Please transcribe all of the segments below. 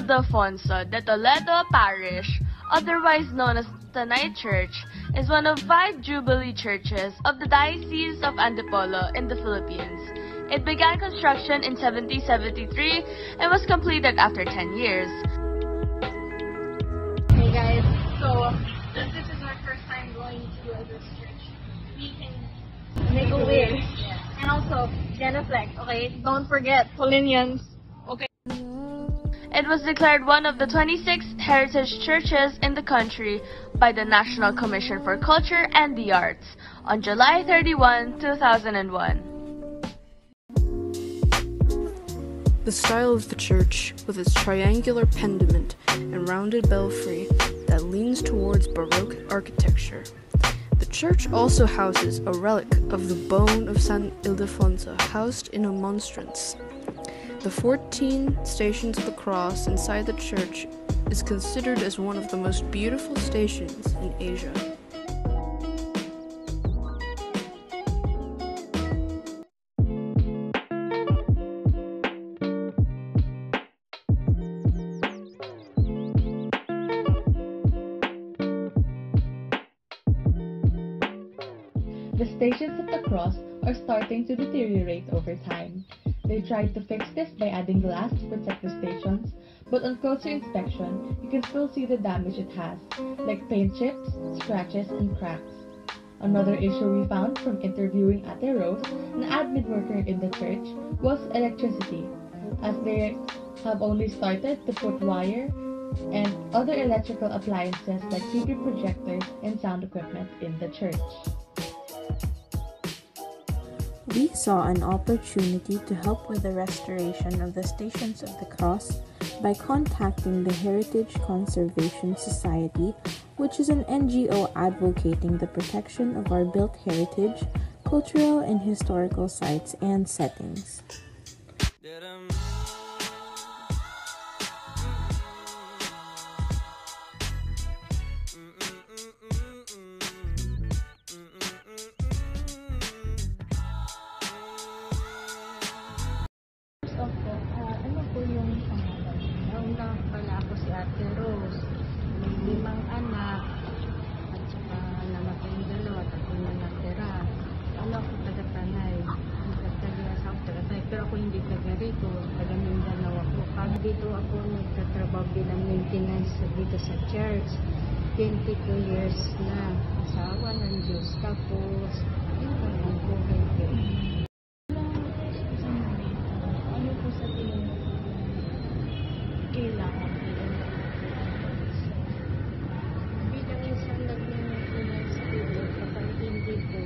Ildefonso de Toledo Parish, otherwise known as Tanay Church, is one of five Jubilee churches of the Diocese of Antipolo in the Philippines. It began construction in 1773 and was completed after 10 years. Hey guys, so this is our first time going to this church. We can make a wish. And also, genuflect, okay? Don't forget, Polinians? It was declared one of the 26 heritage churches in the country by the National Commission for Culture and the Arts on July 31, 2001. The style of the church, with its triangular pediment and rounded belfry that leans towards Baroque architecture. The church also houses a relic of the bone of San Ildefonso housed in a monstrance. The 14 Stations of the Cross inside the church is considered as one of the most beautiful stations in Asia. The Stations of the Cross are starting to deteriorate over time. They tried to fix this by adding glass to protect the stations, but on closer inspection, you can still see the damage it has, like paint chips, scratches, and cracks. Another issue we found from interviewing Ate Rose, an admin worker in the church, was electricity, as they have only started to put wire and other electrical appliances like TV projectors and sound equipment in the church. We saw an opportunity to help with the restoration of the Stations of the Cross by contacting the Heritage Conservation Society, which is an NGO advocating the protection of our built heritage, cultural and historical sites and settings. Dito ako nagtatrabaho bilang maintenance dito sa church. 22 years na. Asawa ng Diyos. Tapos, yun lang ang buhay ko. Ano po sa tingin mo kailangan bilang isang nagmamakinig sa Biblia, kapantindi ko,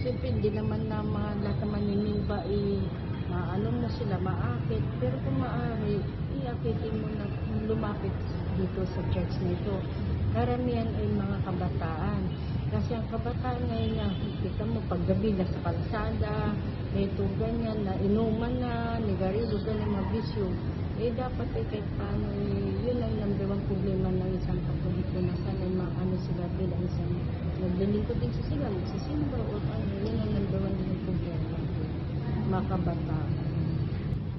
siyempre hindi naman na mga lahat naman ninimba eh, maano mo sila, maakit. Pero kung iakitin mo na lumapit dito sa church na ito. Karamihan ay mga kabataan. Kasi ang kabataan ngayon na, kita mo, paggabi na sa kalsada, ito ganyan na inuman na, nigarilyo, ganyan mga bisyo. Eh, dapat eh, kahit paano, eh, yun ang number one problema ng isang katoliko na sana maano sila bilang isang naglilingkod din sa sila, magsisimba o ano, yun ang number one problema. Mga kabataan.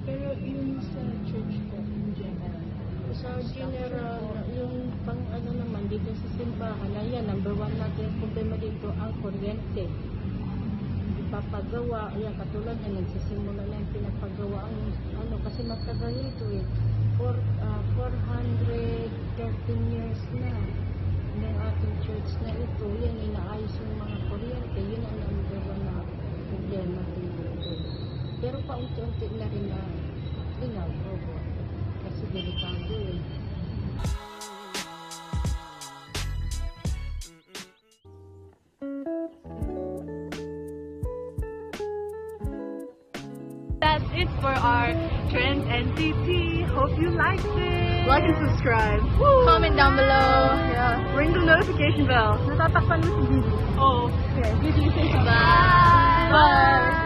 Pero yung sa church ko in general, Sa general, yung pang ano naman dito sa simbahan, ayan, number one natin problema dito, ang kuryente. Ipapagawa, ayan, katulad na nagsisimula na yung pinapagawa ang ano, kasi matagal ito eh. For, ah, 413 years na ng ating church na ito, yan, inaayos Pero paunti-unti na rin na ginagawa. Kasi delikado eh. That's it for our Trend NCT. Hope you liked it. like and subscribe. Comment down below. Yeah, ring the notification bell. Natatakpan mo si Bibi. Oh. Okay, Bibi, say bye. Bye.